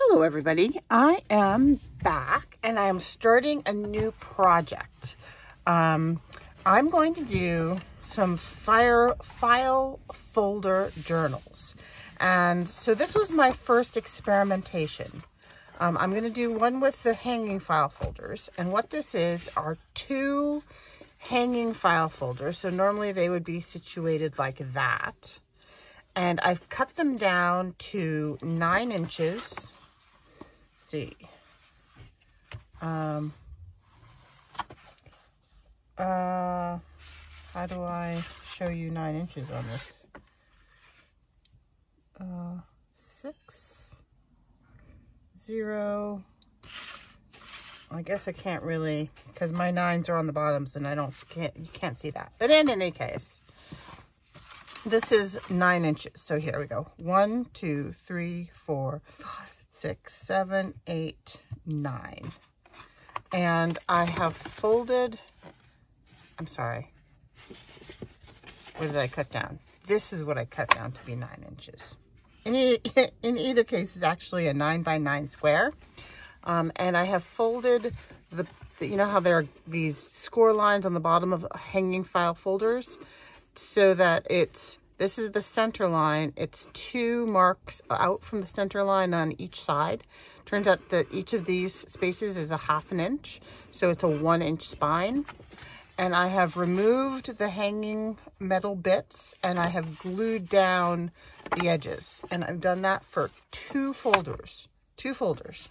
Hello everybody, I am back and I am starting a new project. Um, I'm going to do some fire file folder journals. And so this was my first experimentation. Um, I'm going to do one with the hanging file folders. And what this is are two hanging file folders. So normally they would be situated like that. And I've cut them down to nine inches see. Um, uh, how do I show you nine inches on this? Uh, six, zero. I guess I can't really, because my nines are on the bottoms and I don't, can't, you can't see that. But in any case, this is nine inches. So here we go. One, two, three, four, five, six, seven, eight, nine. And I have folded, I'm sorry, what did I cut down? This is what I cut down to be nine inches. In, e in either case, it's actually a nine by nine square. Um, and I have folded the, the, you know how there are these score lines on the bottom of hanging file folders so that it's this is the center line. It's two marks out from the center line on each side. Turns out that each of these spaces is a half an inch. So it's a one inch spine. And I have removed the hanging metal bits and I have glued down the edges. And I've done that for two folders, two folders.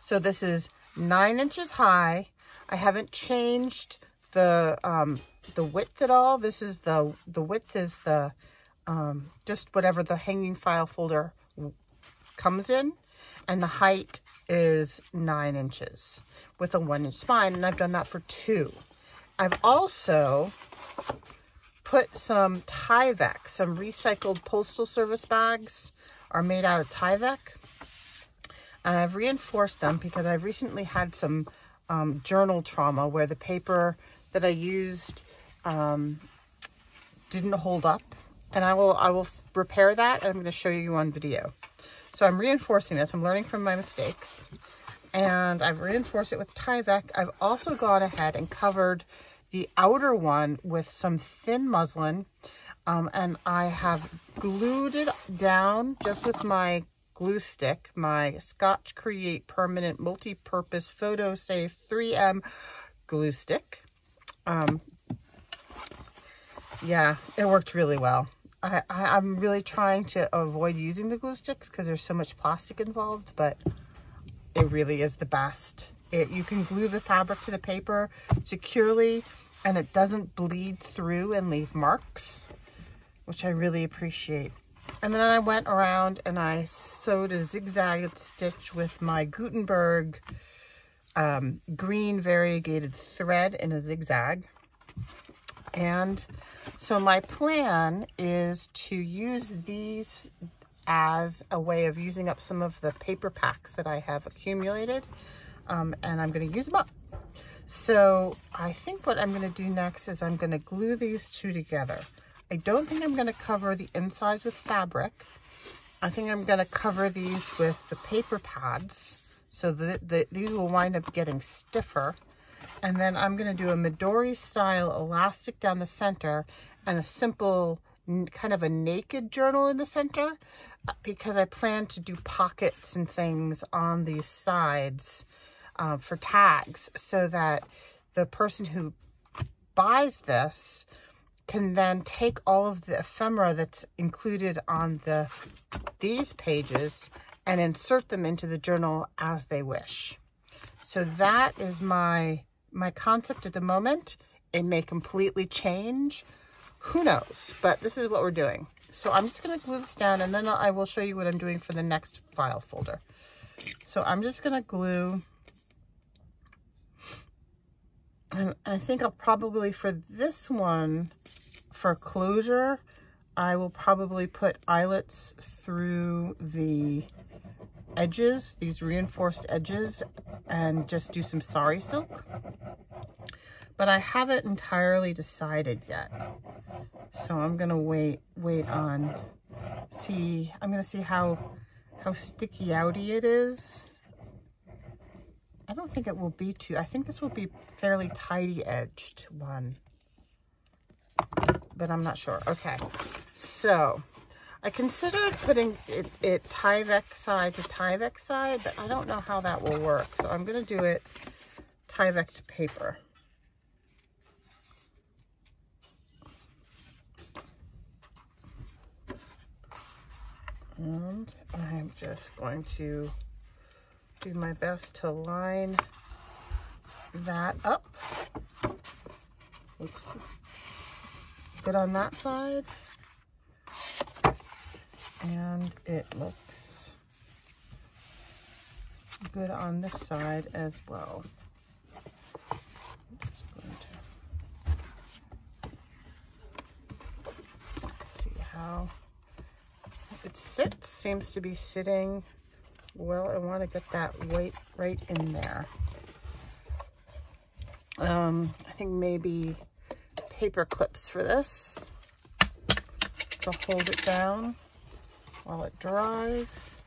So this is nine inches high. I haven't changed the um, the width at all. This is the, the width is the, um, just whatever the hanging file folder comes in. And the height is nine inches with a one inch spine. And I've done that for two. I've also put some Tyvek, some recycled postal service bags are made out of Tyvek. And I've reinforced them because I've recently had some um, journal trauma where the paper that I used um, didn't hold up. And I will, I will repair that and I'm going to show you on video. So I'm reinforcing this. I'm learning from my mistakes. And I've reinforced it with Tyvek. I've also gone ahead and covered the outer one with some thin muslin. Um, and I have glued it down just with my glue stick, my Scotch Create Permanent Multi-Purpose Photo Safe 3M glue stick. Um, yeah, it worked really well. I, I, am really trying to avoid using the glue sticks because there's so much plastic involved, but it really is the best. It, you can glue the fabric to the paper securely and it doesn't bleed through and leave marks, which I really appreciate. And then I went around and I sewed a zigzag stitch with my Gutermann um, green variegated thread in a zigzag. And so my plan is to use these as a way of using up some of the paper packs that I have accumulated. Um, and I'm going to use them up. So I think what I'm going to do next is I'm going to glue these two together. I don't think I'm going to cover the insides with fabric. I think I'm going to cover these with the paper pads so that the, these will wind up getting stiffer. And then I'm going to do a Midori style elastic down the center and a simple kind of a naked journal in the center uh, because I plan to do pockets and things on these sides uh, for tags so that the person who buys this can then take all of the ephemera that's included on the these pages and insert them into the journal as they wish. So that is my my concept at the moment. It may completely change. Who knows? But this is what we're doing. So I'm just going to glue this down and then I will show you what I'm doing for the next file folder. So I'm just going to glue. And I think I'll probably, for this one, for closure, I will probably put eyelets through the edges, these reinforced edges, and just do some sari silk. But I haven't entirely decided yet. So I'm gonna wait, wait on, see, I'm gonna see how, how sticky outy it is. I don't think it will be too, I think this will be fairly tidy edged one, but I'm not sure. Okay, so I considered putting it, it Tyvek side to Tyvek side, but I don't know how that will work. So I'm gonna do it Tyvek to paper. And I'm just going to do my best to line that up. Looks good on that side. And it looks good on this side as well. see how it sits. Seems to be sitting well. I want to get that weight right in there. Um, I think maybe paper clips for this to hold it down while it dries.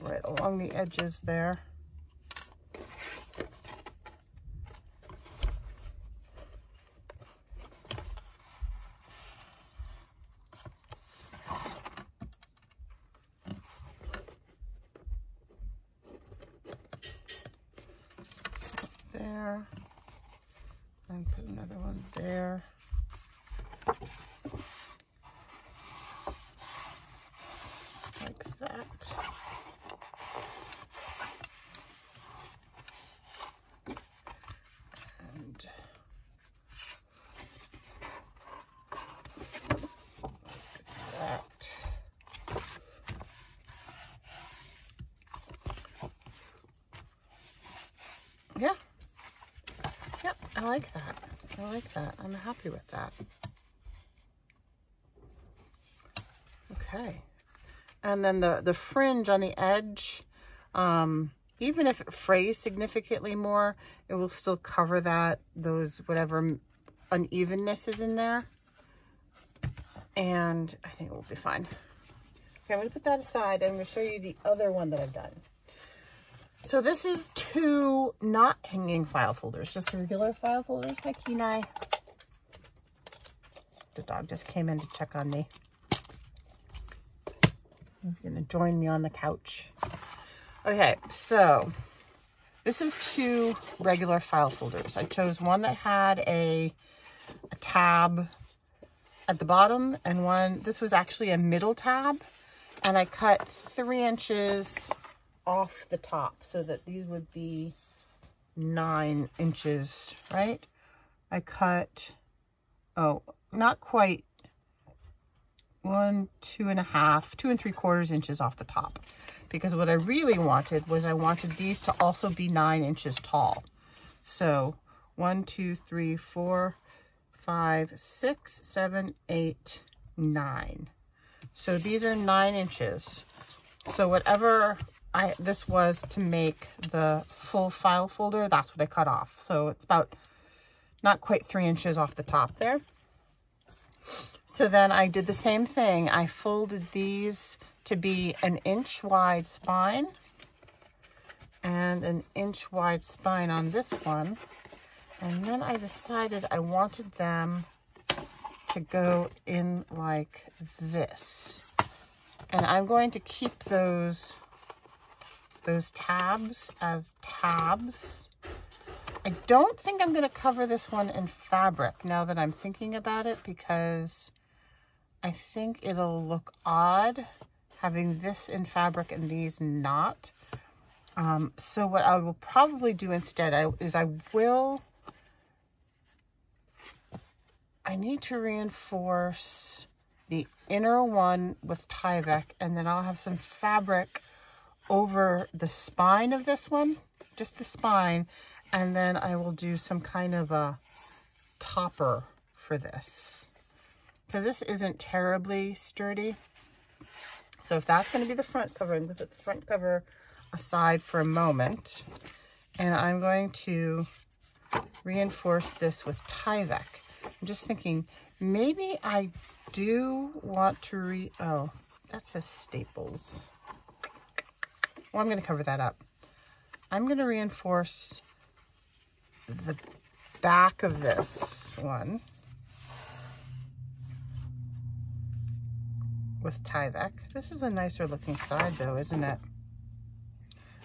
Right along the edges there. there. And put another one there. Like that. And that. Yeah. Yep, I like that. I like that. I'm happy with that. Okay. And then the, the fringe on the edge, um, even if it frays significantly more, it will still cover that, those whatever unevenness is in there. And I think it will be fine. Okay, I'm to put that aside. I'm to show you the other one that I've done. So this is two not hanging file folders, just regular file folders. Hi, Kenai. The dog just came in to check on me. He's to join me on the couch. Okay, so this is two regular file folders. I chose one that had a, a tab at the bottom and one, this was actually a middle tab. And I cut three inches off the top so that these would be nine inches, right? I cut, oh, not quite one, two and a half, two and three quarters inches off the top. Because what I really wanted was I wanted these to also be nine inches tall. So one, two, three, four, five, six, seven, eight, nine. So these are nine inches. So whatever I this was to make the full file folder, that's what I cut off. So it's about not quite three inches off the top there. So then I did the same thing. I folded these to be an inch wide spine and an inch wide spine on this one. And then I decided I wanted them to go in like this. And I'm going to keep those, those tabs as tabs. I don't think I'm going to cover this one in fabric now that I'm thinking about it because I think it'll look odd having this in fabric and these not. Um, so what I will probably do instead I, is I will, I need to reinforce the inner one with Tyvek and then I'll have some fabric over the spine of this one, just the spine, and then I will do some kind of a topper for this because this isn't terribly sturdy. So if that's going to be the front cover, I'm going to put the front cover aside for a moment. And I'm going to reinforce this with Tyvek. I'm just thinking, maybe I do want to re, oh, that says Staples. Well, I'm going to cover that up. I'm going to reinforce the back of this one with Tyvek. This is a nicer looking side though, isn't it?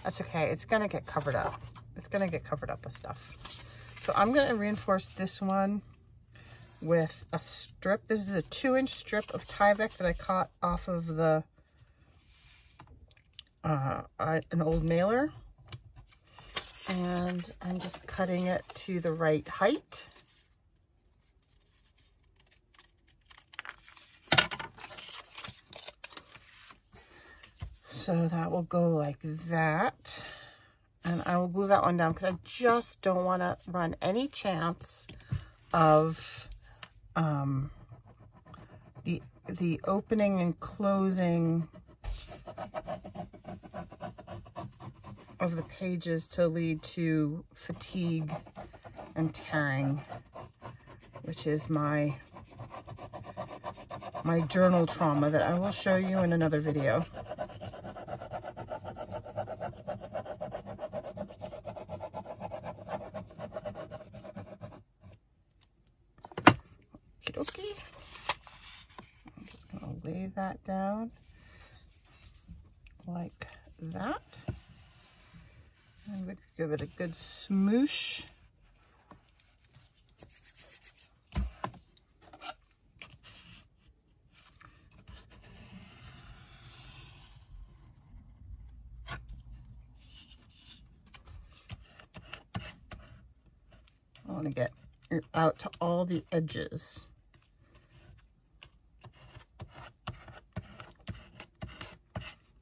That's okay. It's to get covered up. It's to get covered up with stuff. So I'm to reinforce this one with a strip. This is a two inch strip of Tyvek that I caught off of the uh, an old mailer. And I'm just cutting it to the right height. So that will go like that. And I will glue that one down because I just don't want to run any chance of um, the, the opening and closing of the pages to lead to fatigue and tearing, which is my my journal trauma that I will show you in another video. Okie I'm just going to lay that down like that. And we give it a good smoosh. I want to get out to all the edges.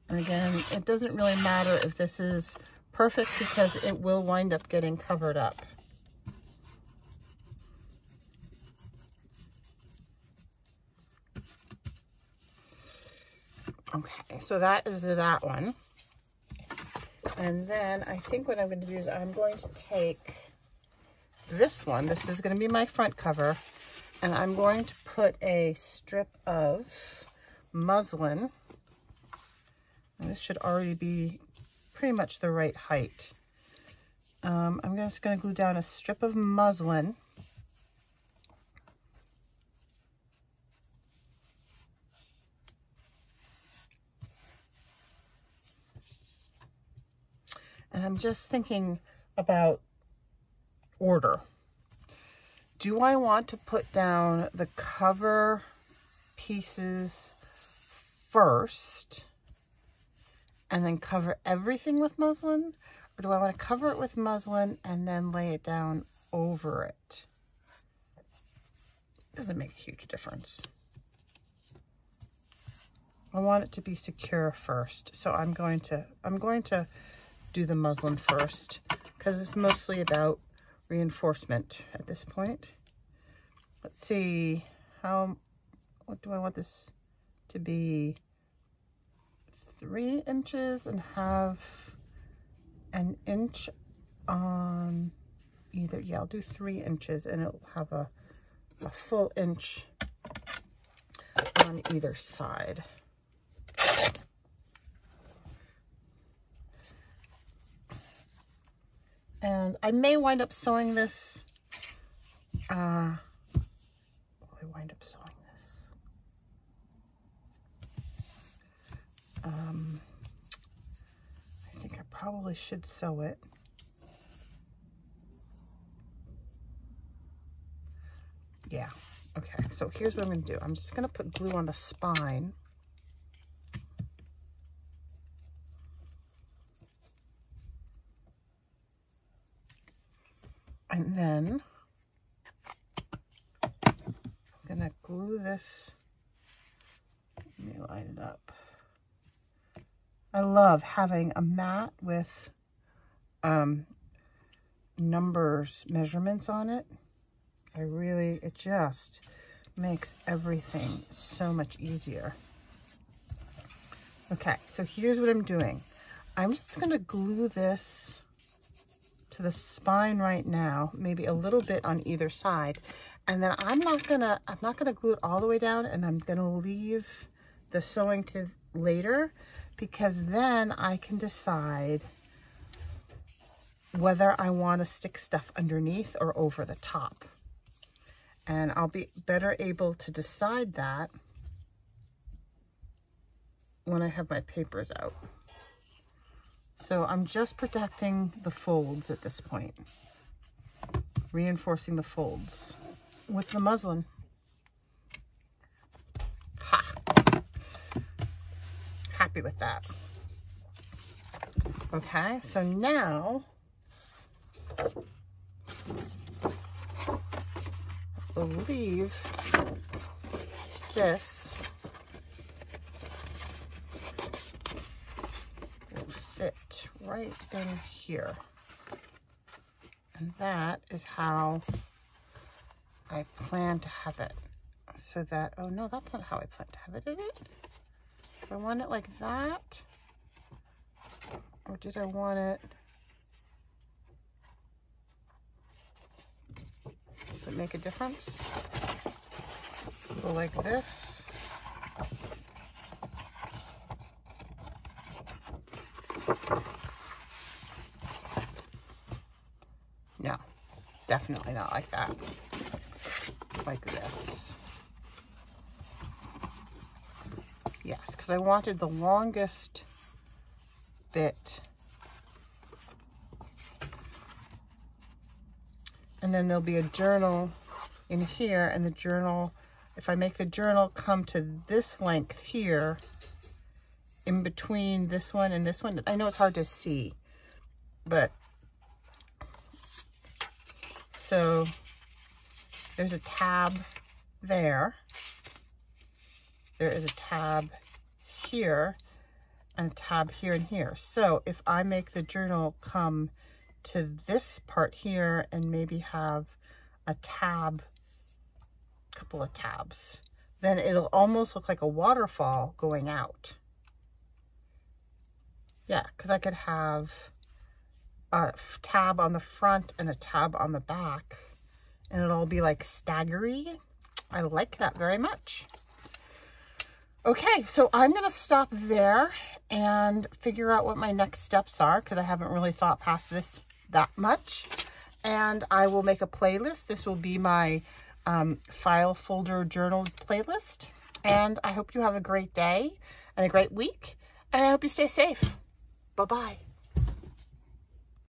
And again, it doesn't really matter if this is perfect because it will wind up getting covered up. Okay, so that is that one. And then I think what I'm going to do is I'm going to take this one. This is going to be my front cover. And I'm going to put a strip of muslin and this should already be pretty much the right height. Um, I'm just going to glue down a strip of muslin. And I'm just thinking about order. Do I want to put down the cover pieces first and then cover everything with muslin? Or do I want to cover it with muslin and then lay it down over it? Doesn't make a huge difference. I want it to be secure first. So I'm going to, I'm going to do the muslin first because it's mostly about reinforcement at this point. Let's see how, what do I want this to be? Three inches and have an inch on either, yeah, I'll do three inches and it'll have a, a full inch on either side. And I may wind up sewing this, uh, I wind up sewing Um, I think I probably should sew it. Yeah, okay. So here's what I'm to do. I'm just to put glue on the spine. And then I'm to glue this. Let me line it up. I love having a mat with um, numbers, measurements on it. I really, it just makes everything so much easier. Okay, so here's what I'm doing. I'm just going to glue this to the spine right now, maybe a little bit on either side. And then I'm not gonna, I'm not gonna glue it all the way down and I'm gonna leave the sewing to later because then I can decide whether I want to stick stuff underneath or over the top. And I'll be better able to decide that when I have my papers out. So I'm just protecting the folds at this point, reinforcing the folds with the muslin. Ha! Happy with that. Okay, so now I believe this will fit right in here. And that is how I plan to have it. So that, oh no, that's not how I plan to have it, is it? Do I want it like that? Or did I want it? Does it make a difference? Go like this. No, definitely not like that. Like this. Yes, because I wanted the longest bit. And then there'll be a journal in here and the journal, if I make the journal come to this length here, in between this one and this one, I know it's hard to see, but so there's a tab there. There is a tab here and a tab here and here. So if I make the journal come to this part here and maybe have a tab, a couple of tabs, then it'll almost look like a waterfall going out. Yeah, because I could have a tab on the front and a tab on the back and it'll be like staggery. I like that very much. Okay, so I'm going to stop there and figure out what my next steps are because I haven't really thought past this that much. And I will make a playlist. This will be my um, file folder journal playlist. And I hope you have a great day and a great week. And I hope you stay safe. Bye-bye.